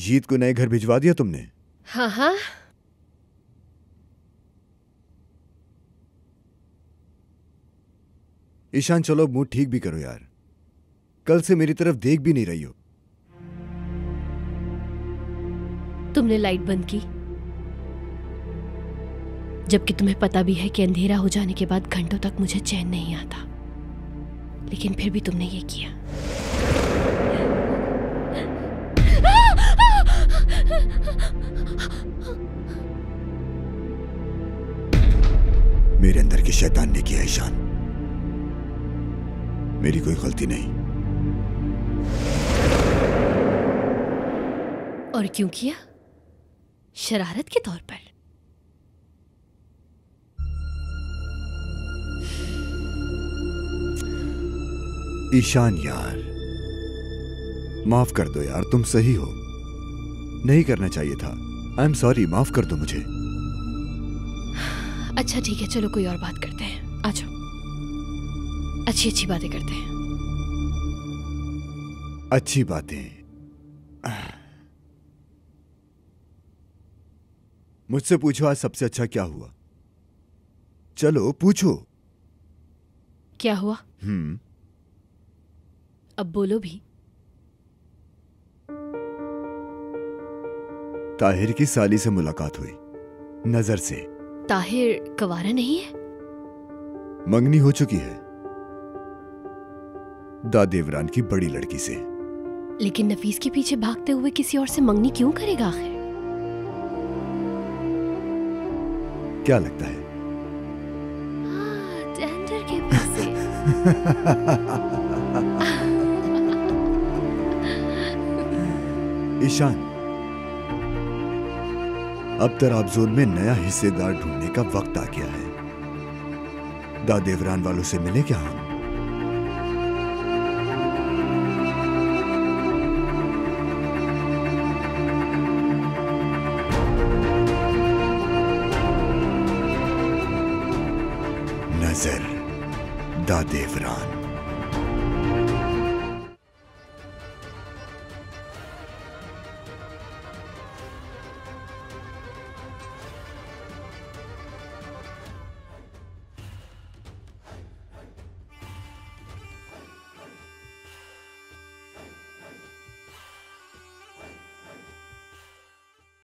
जीत को नए घर भिजवा दिया तुमने? हाँ हाँ। ईशान चलो मुँह ठीक भी करो यार। कल से मेरी तरफ़ देख भी नहीं रही हो। तुमने लाइट बंद की। जबकि तुम्हें पता भी है कि अंधेरा हो जाने के बाद घंटों तक मुझे चैन नहीं आता। लेकिन फिर भी तुमने ये किया। मेरे अंदर की शैतान ने किया ईशान। मेरी कोई गलती नहीं। और क्यों किया? शरारत के तौर पर। ईशान यार माफ़ कर दो यार तुम सही हो। नहीं करना चाहिए था। आई एम सॉरी माफ़ कर दो मुझे। अच्छा ठीक है चलो कोई और बात करते हैं। आ जाओ अच्छी अच्छी बातें करते हैं। अच्छी बातें। मुझसे पूछो आज सबसे अच्छा क्या हुआ? चलो पूछो। क्या हुआ? हम्म। अब बोलो भी। ताहिर की साली से मुलाकात हुई। नज़र से। ताहिर कवारा नहीं है? मंगनी हो चुकी है। दादेवरान की बड़ी लड़की से। लेकिन नफीस के पीछे भागते हुए किसी और से मंगनी क्यों करेगा आखिर? क्या लगता है? हाँ, टेंडर के ईशान। अब तराब जोन में नया हिस्सेदार ढूँढने का वक्त आ गया है। दादेवरान वालों से मिले क्या हम? नज़र, दादेवरान।